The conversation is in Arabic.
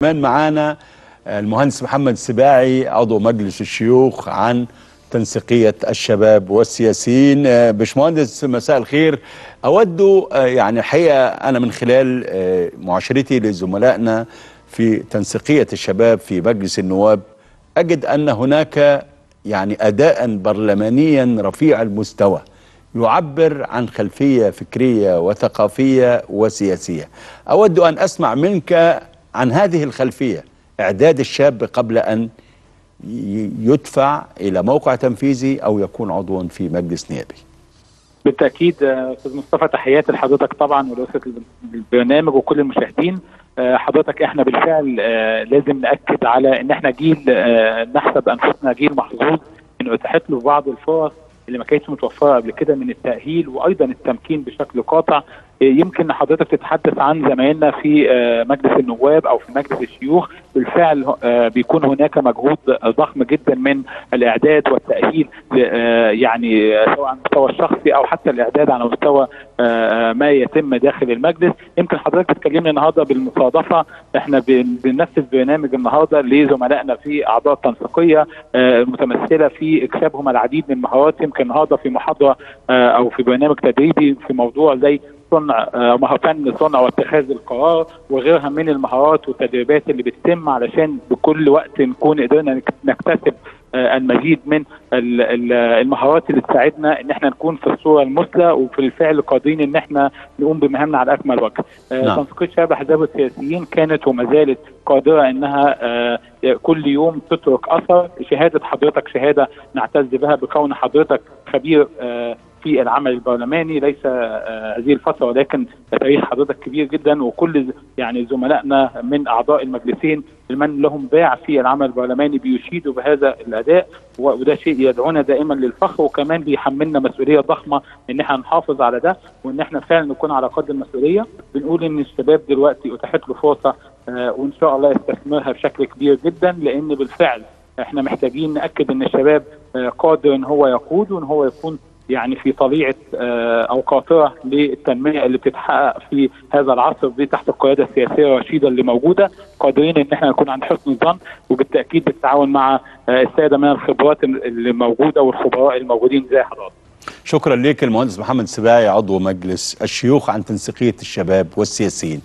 كمان معانا المهندس محمد سباعي عضو مجلس الشيوخ عن تنسيقية الشباب والسياسيين. باشمهندس مساء الخير. أود يعني الحقيقة أنا من خلال معاشرتي لزملائنا في تنسيقية الشباب في مجلس النواب أجد أن هناك يعني أداء برلمانيا رفيع المستوى يعبر عن خلفية فكرية وثقافية وسياسية. أود أن أسمع منك عن هذه الخلفية. إعداد الشاب قبل أن يدفع إلى موقع تنفيذي أو يكون عضوا في مجلس نيابي. بالتأكيد أستاذ مصطفى تحياتي لحضرتك طبعا ولاسره البرنامج وكل المشاهدين. حضرتك إحنا بالفعل لازم نأكد على إن إحنا جيل نحسب أنفسنا جيل محظوظ إنه اتاحت له بعض الفرص اللي ما كانتش متوفرة قبل كده من التأهيل وأيضا التمكين بشكل قاطع. يمكن حضرتك تتحدث عن زمايلنا في مجلس النواب أو في مجلس الشيوخ. بالفعل بيكون هناك مجهود ضخم جدا من الإعداد والتأهيل يعني سواء على المستوى الشخصي أو حتى الإعداد على مستوى ما يتم داخل المجلس. يمكن حضرتك بتكلمني النهارده بالمصادفة. إحنا بننفذ برنامج النهارده لزملائنا في أعضاء التنسيقية المتمثلة في إكسابهم العديد من المهارات. يمكن النهارده في محاضرة أو في برنامج تدريبي في موضوع زي صنع فن صنع واتخاذ القرار وغيرها من المهارات والتدريبات اللي بتتم علشان بكل وقت نكون قدرنا نكتسب المزيد من المهارات اللي تساعدنا إن إحنا نكون في الصورة المثلى وفي الفعل قادرين إن إحنا نقوم بمهامنا على أكمل وجه. نعم. تنسيقيه شباب الاحزاب السياسيين كانت وما زالت قادرة إنها كل يوم تترك أثر شهادة حضرتك شهادة نعتز بها بكون حضرتك خبير في العمل البرلماني ليس هذه الفترة ولكن تاريخ حضرتك كبير جدا وكل يعني زملائنا من أعضاء المجلسين من لهم باع في العمل البرلماني بيشيدوا بهذا الأداء وده شيء يدعونا دائما للفخر وكمان بيحملنا مسؤولية ضخمة إن إحنا نحافظ على ده وإن إحنا فعلا نكون على قدر المسؤولية. بنقول إن الشباب دلوقتي أتاحت له فرصة وإن شاء الله يستثمرها بشكل كبير جدا لأن بالفعل إحنا محتاجين نأكد إن الشباب قادر إن هو يقود وإن هو يكون يعني في طليعه أو قاطره للتنمية اللي بتتحقق في هذا العصر دي تحت القيادة السياسية الرشيدة اللي موجودة قادرين إن إحنا نكون عند حسن الظن وبالتأكيد بالتعاون مع السادة من الخبرات اللي موجودة والخبراء الموجودين زي حضرتك. شكرا لك المهندس محمد سباعي عضو مجلس الشيوخ عن تنسيقية الشباب والسياسيين.